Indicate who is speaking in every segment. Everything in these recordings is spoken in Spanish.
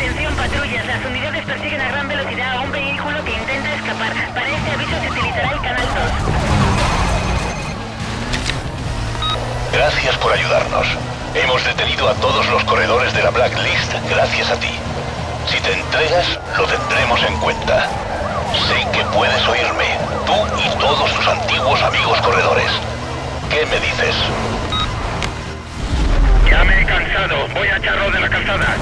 Speaker 1: Atención patrullas, las unidades persiguen a gran velocidad a un vehículo que intenta escapar. Para este aviso se utilizará el canal 2.
Speaker 2: Gracias por ayudarnos. Hemos detenido a todos los corredores de la Blacklist gracias a ti. Si te entregas, lo tendremos en cuenta. Sé que puedes oírme, tú y todos tus antiguos amigos corredores. ¿Qué me dices?
Speaker 3: Ya me he cansado. Voy a echarlo de la calzada.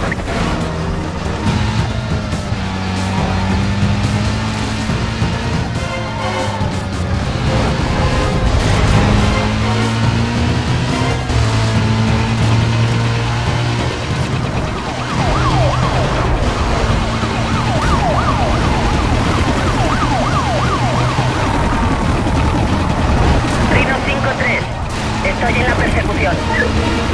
Speaker 3: よ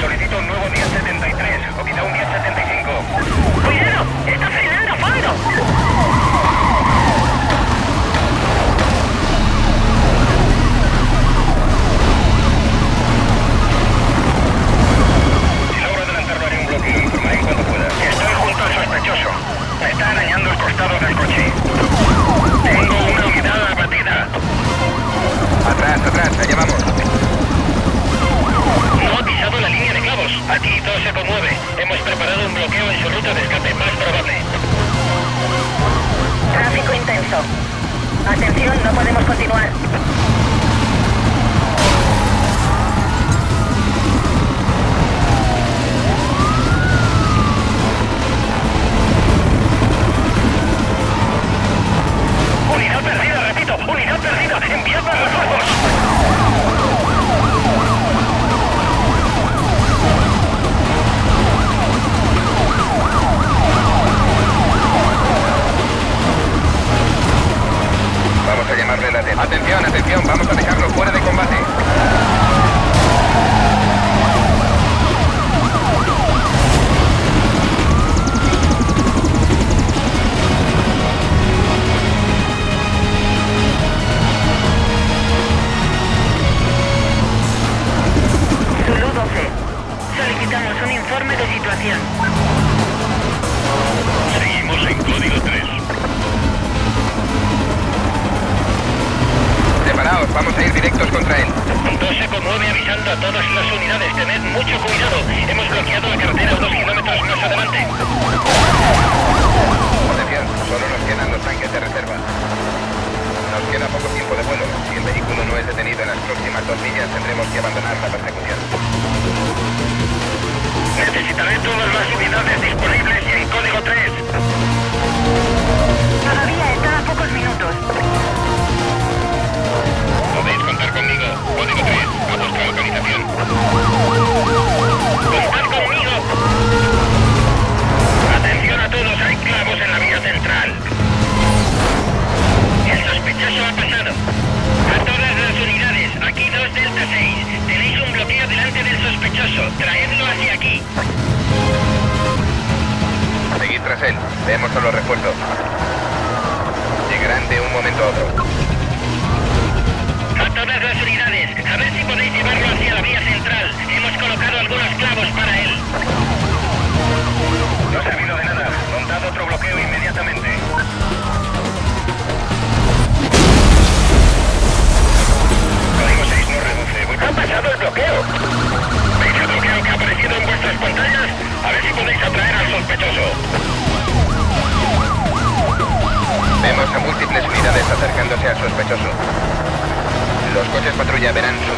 Speaker 3: Solicito un nuevo 1073 o quizá un 1075.
Speaker 1: ¡Cuidado! ¡Está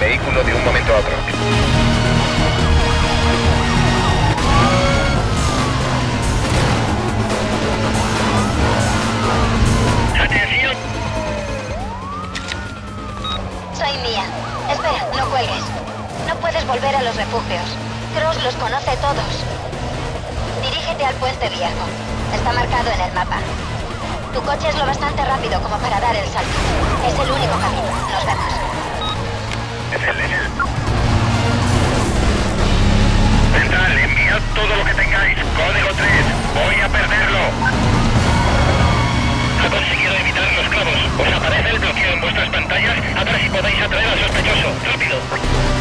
Speaker 4: vehículo de un momento a otro.
Speaker 3: ¡Atención! Soy Mia. Espera, no cuelgues. No puedes volver a
Speaker 4: los
Speaker 5: refugios. Cross los conoce todos. Dirígete al puente viejo. Está marcado en el mapa. Tu coche es lo bastante rápido como para dar el salto. Es el único camino. Nos vemos.
Speaker 1: Central, enviad todo lo que tengáis. Código 3. Voy a perderlo. Ha conseguido evitar los clavos. Os aparece el bloqueo en vuestras pantallas. A ver si podéis atraer al sospechoso. ¡Rápido!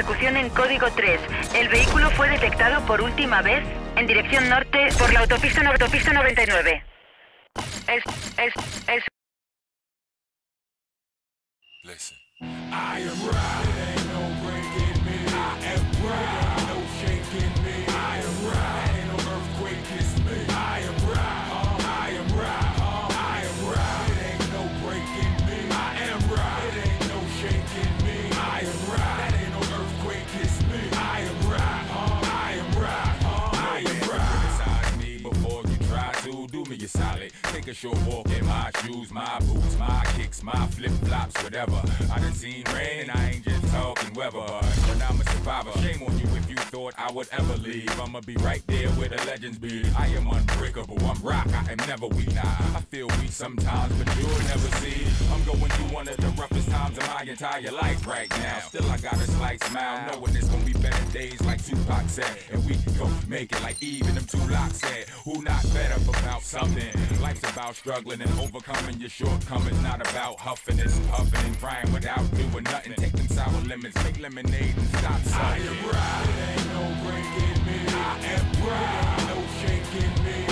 Speaker 6: Persecución en código 3, el vehículo fue detectado por última vez en dirección norte por la autopista, autopista 99. Es, es, es...
Speaker 7: Listen. I am right. A solid. Take a short walk in my shoes, my boots, my kicks, my flip flops, whatever. I done seen rain and I ain't just talking weather. But I'm a survivor. Shame on you if you thought I would ever leave. I'ma be right there where the legends be. I am unbreakable. I'm rock. I am never weak. Nah, I feel weak sometimes, but you'll never see. I'm going through one of the roughest times of my entire life right now. Still, I got a slight smile, knowing it's gonna be better days like Tupac said. And we gon' make it like even them two locks said. Who not better about something? in. Life's about struggling and overcoming your shortcomings, not about huffing and puffing and crying without doing nothing. Take them sour lemons, make lemonade and stop sucking. I am right, it ain't no breaking me. I am proud. no shaking me.